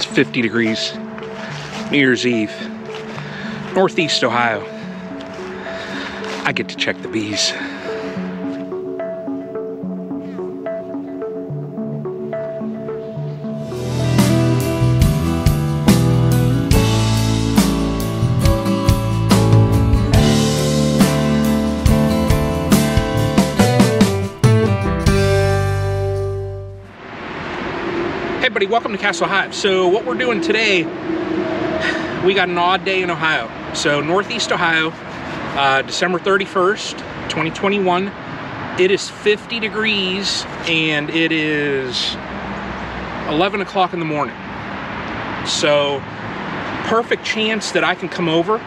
It's 50 degrees. New Year's Eve. Northeast Ohio. I get to check the bees. Buddy, welcome to Castle Hive. So what we're doing today, we got an odd day in Ohio. So Northeast Ohio, uh, December 31st, 2021. It is 50 degrees and it is 11 o'clock in the morning. So perfect chance that I can come over,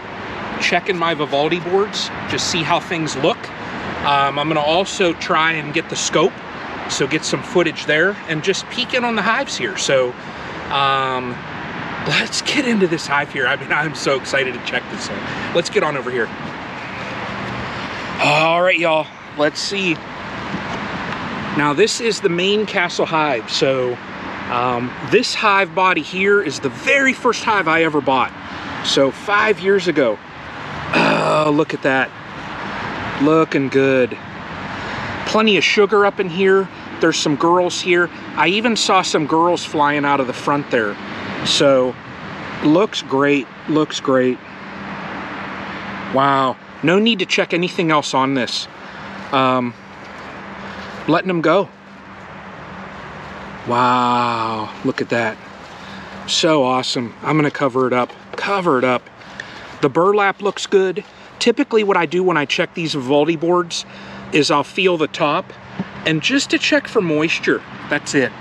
check in my Vivaldi boards, just see how things look. Um, I'm gonna also try and get the scope so get some footage there and just peek in on the hives here. So um, let's get into this hive here. I mean, I'm so excited to check this out. Let's get on over here. All right, y'all, let's see. Now this is the main castle hive. So um, this hive body here is the very first hive I ever bought. So five years ago. Oh, look at that. Looking good plenty of sugar up in here. There's some girls here. I even saw some girls flying out of the front there. So, looks great, looks great. Wow, no need to check anything else on this. Um, letting them go. Wow, look at that. So awesome. I'm gonna cover it up, cover it up. The burlap looks good. Typically what I do when I check these Vivaldi boards is I'll feel the top and just to check for moisture, that's it.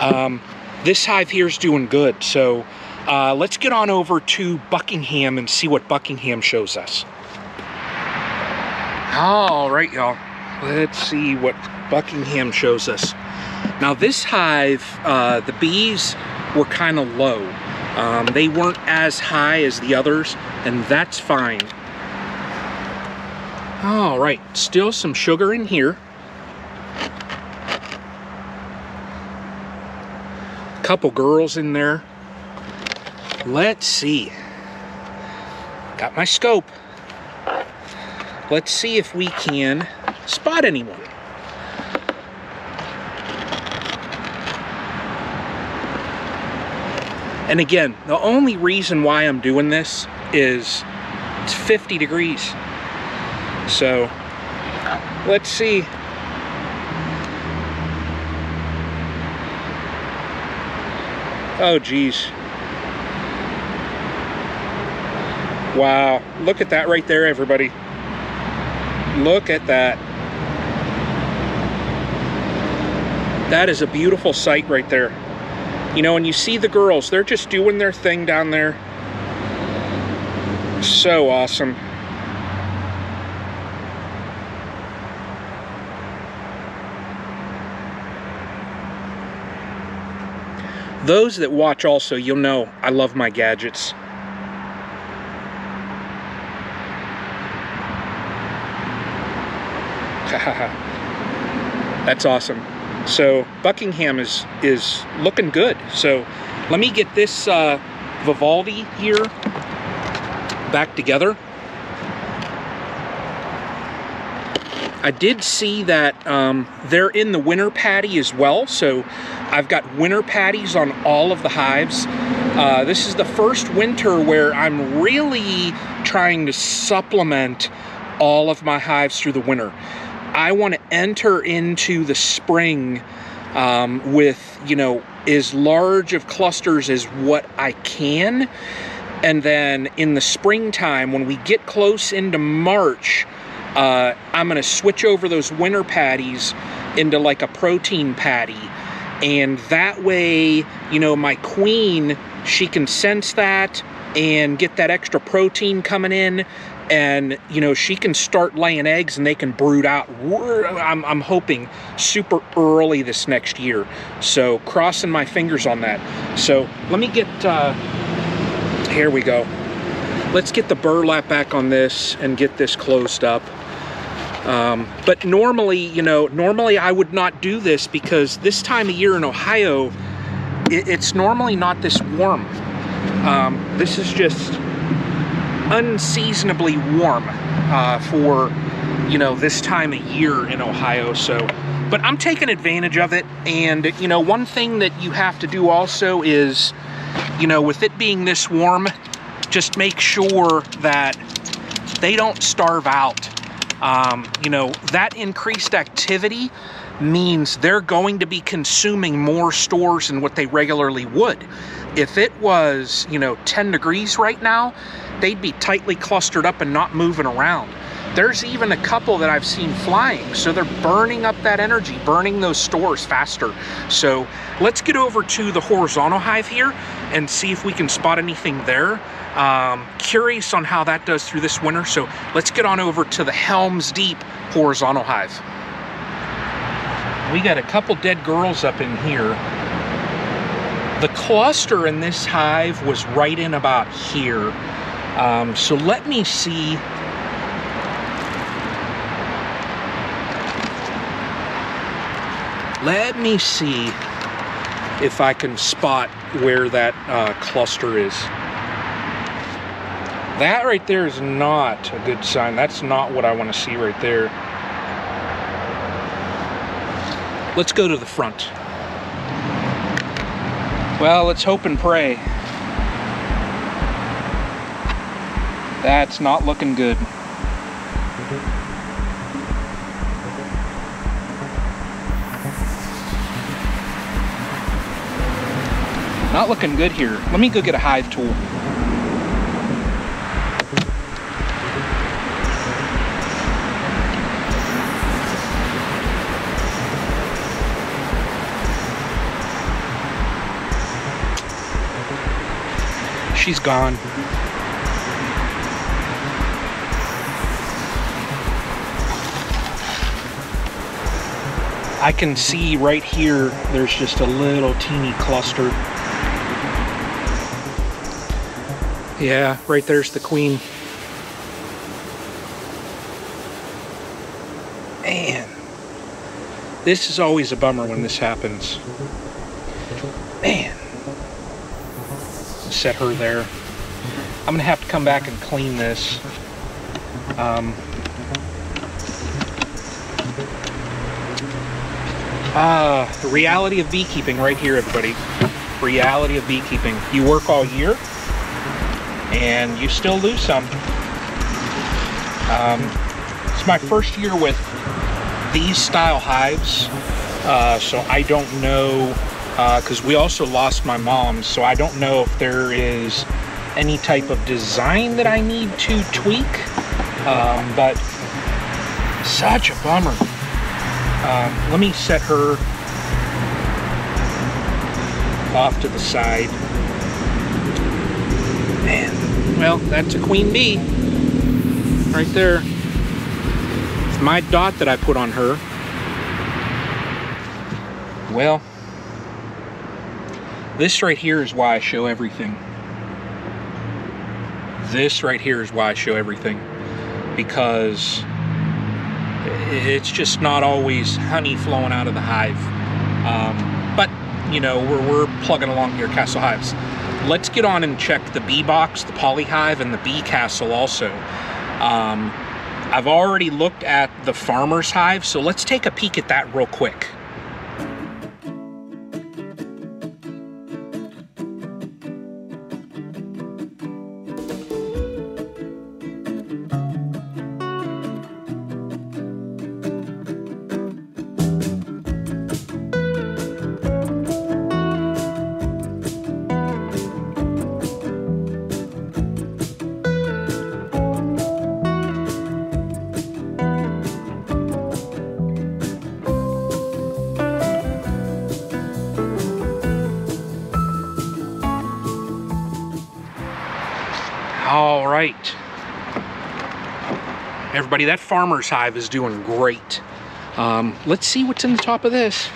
Um, this hive here is doing good. So uh, let's get on over to Buckingham and see what Buckingham shows us. All right, y'all. Let's see what Buckingham shows us. Now this hive, uh, the bees were kind of low. Um, they weren't as high as the others, and that's fine. All right, still some sugar in here. Couple girls in there. Let's see. Got my scope. Let's see if we can spot anyone. And again, the only reason why I'm doing this is it's 50 degrees. So let's see. Oh, geez. Wow, look at that right there, everybody. Look at that. That is a beautiful sight right there. You know, and you see the girls, they're just doing their thing down there. So awesome. Those that watch also, you'll know I love my gadgets. That's awesome. So Buckingham is is looking good. So let me get this uh, Vivaldi here back together. I did see that um, they're in the winter patty as well. So I've got winter patties on all of the hives. Uh, this is the first winter where I'm really trying to supplement all of my hives through the winter. I want to enter into the spring um, with, you know, as large of clusters as what I can. And then in the springtime, when we get close into March, uh, I'm going to switch over those winter patties into like a protein patty. And that way, you know, my queen, she can sense that and get that extra protein coming in. And you know she can start laying eggs and they can brood out. I'm, I'm hoping super early this next year. So crossing my fingers on that. So let me get uh, here we go. Let's get the burlap back on this and get this closed up um, but normally you know normally I would not do this because this time of year in Ohio it, it's normally not this warm. Um, this is just unseasonably warm uh, for, you know, this time of year in Ohio. So, but I'm taking advantage of it. And, you know, one thing that you have to do also is, you know, with it being this warm, just make sure that they don't starve out. Um, you know, that increased activity means they're going to be consuming more stores than what they regularly would. If it was, you know, 10 degrees right now, they'd be tightly clustered up and not moving around. There's even a couple that I've seen flying, so they're burning up that energy, burning those stores faster. So let's get over to the horizontal hive here and see if we can spot anything there. Um, curious on how that does through this winter, so let's get on over to the Helms Deep horizontal hive. We got a couple dead girls up in here. The cluster in this hive was right in about here. Um, so let me see Let me see if I can spot where that uh, cluster is. That right there is not a good sign. That's not what I want to see right there. Let's go to the front. Well, let's hope and pray. That's not looking good. Not looking good here. Let me go get a hive tool. She's gone. I can see right here, there's just a little teeny cluster. Yeah, right there's the queen. Man, this is always a bummer when this happens. Man, set her there. I'm gonna have to come back and clean this. Um, ah, the reality of beekeeping right here, everybody. Reality of beekeeping. You work all year, and you still lose some. Um, it's my first year with these style hives, uh, so I don't know, because uh, we also lost my mom, so I don't know if there is any type of design that I need to tweak, um, but such a bummer. Um, let me set her off to the side. Man, well, that's a queen bee right there. It's my dot that I put on her. Well, this right here is why I show everything. This right here is why I show everything. Because it's just not always honey flowing out of the hive. Um, but, you know, we're, we're plugging along here, Castle Hives. Let's get on and check the bee box, the polyhive, and the bee castle also. Um, I've already looked at the farmer's hive, so let's take a peek at that real quick. Everybody, that farmer's hive is doing great. Um, let's see what's in the top of this.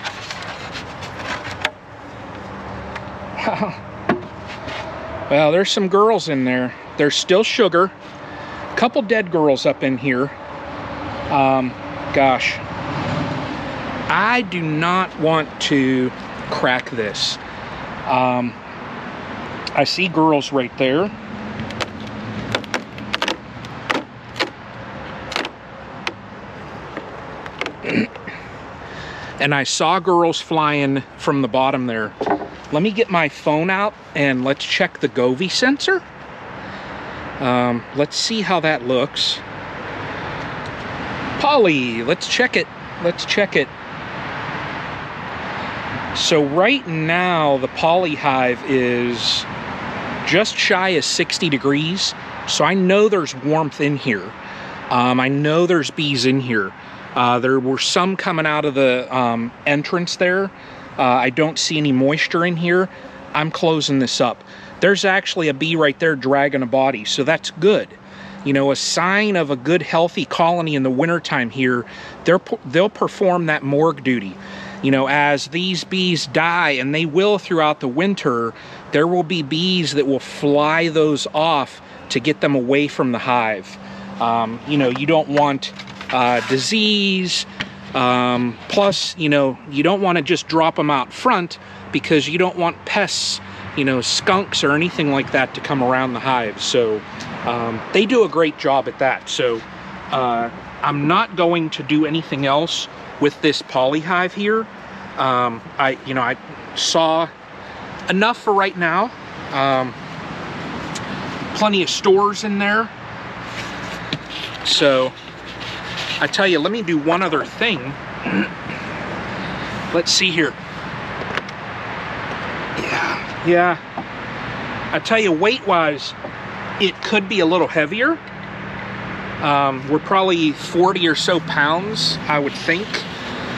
well, there's some girls in there. There's still sugar. A Couple dead girls up in here. Um, gosh. I do not want to crack this. Um, I see girls right there. And I saw girls flying from the bottom there. Let me get my phone out and let's check the Govee sensor. Um, let's see how that looks. Polly, let's check it. Let's check it. So right now, the poly hive is just shy of 60 degrees. So I know there's warmth in here. Um, I know there's bees in here. Uh, there were some coming out of the um, entrance there. Uh, I don't see any moisture in here. I'm closing this up. There's actually a bee right there dragging a body, so that's good. You know, a sign of a good, healthy colony in the wintertime here, they'll perform that morgue duty. You know, as these bees die, and they will throughout the winter, there will be bees that will fly those off to get them away from the hive. Um, you know, you don't want uh, disease. Um, plus, you know, you don't want to just drop them out front because you don't want pests, you know, skunks or anything like that to come around the hive. So um, they do a great job at that. So uh, I'm not going to do anything else with this polyhive here. Um, I, you know, I saw enough for right now. Um, plenty of stores in there. So I tell you, let me do one other thing. Let's see here. Yeah, yeah. I tell you, weight-wise, it could be a little heavier. Um, we're probably 40 or so pounds, I would think.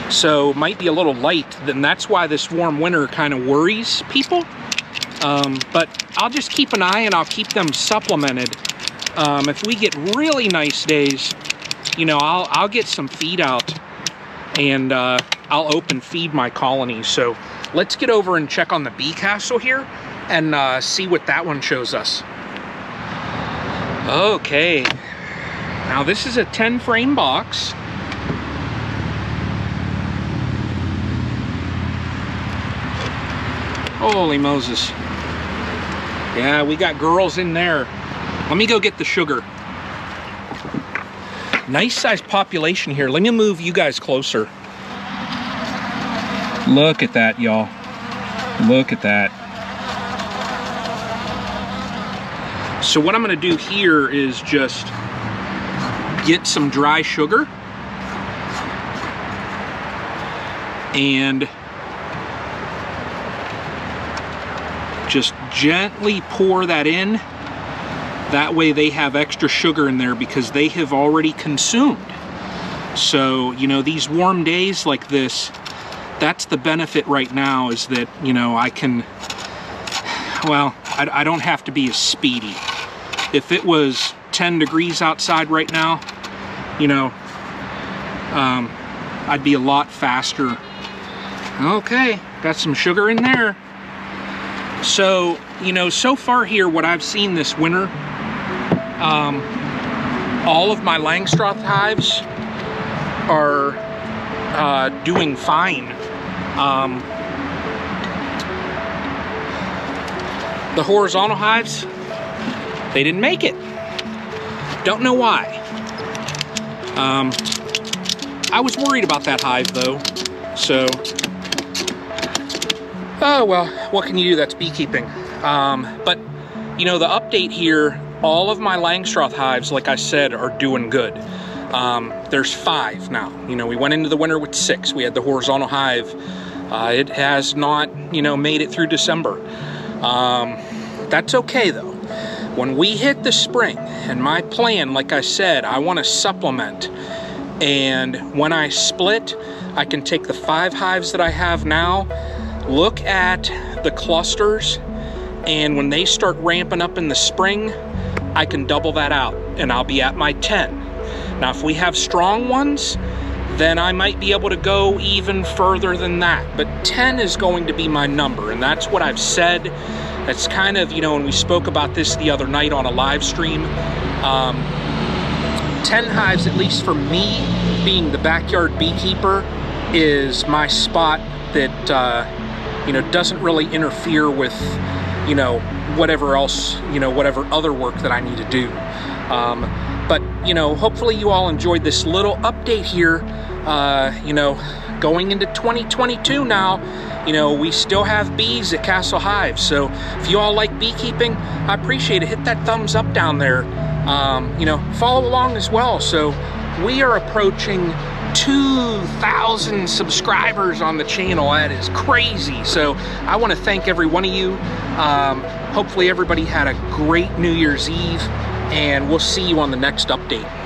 So might be a little light. Then that's why this warm winter kind of worries people. Um, but I'll just keep an eye and I'll keep them supplemented. Um, if we get really nice days, you know, I'll, I'll get some feed out and uh, I'll open feed my colonies. So let's get over and check on the bee castle here and uh, see what that one shows us. Okay, now this is a 10 frame box. Holy Moses. Yeah, we got girls in there. Let me go get the sugar. Nice sized population here. Let me move you guys closer. Look at that, y'all. Look at that. So what I'm gonna do here is just get some dry sugar and just gently pour that in that way they have extra sugar in there because they have already consumed. So, you know, these warm days like this, that's the benefit right now is that, you know, I can, well, I, I don't have to be as speedy. If it was 10 degrees outside right now, you know, um, I'd be a lot faster. Okay, got some sugar in there. So, you know, so far here, what I've seen this winter, um, all of my Langstroth hives are uh, doing fine. Um, the horizontal hives, they didn't make it. Don't know why. Um, I was worried about that hive though, so, oh well, what can you do? That's beekeeping. Um, but, you know, the update here all of my Langstroth hives, like I said, are doing good. Um, there's five now. You know, we went into the winter with six. We had the horizontal hive. Uh, it has not, you know, made it through December. Um, that's okay though. When we hit the spring, and my plan, like I said, I want to supplement. And when I split, I can take the five hives that I have now, look at the clusters, and when they start ramping up in the spring, I can double that out and I'll be at my 10. Now, if we have strong ones, then I might be able to go even further than that. But 10 is going to be my number, and that's what I've said. That's kind of, you know, when we spoke about this the other night on a live stream, um, 10 hives, at least for me, being the backyard beekeeper, is my spot that, uh, you know, doesn't really interfere with, you know, whatever else, you know, whatever other work that I need to do. Um, but, you know, hopefully you all enjoyed this little update here, uh, you know, going into 2022 now, you know, we still have bees at Castle Hive. So if you all like beekeeping, I appreciate it. Hit that thumbs up down there. Um, you know, follow along as well. So we are approaching 2,000 subscribers on the channel. That is crazy. So I want to thank every one of you. Um, hopefully everybody had a great New Year's Eve and we'll see you on the next update.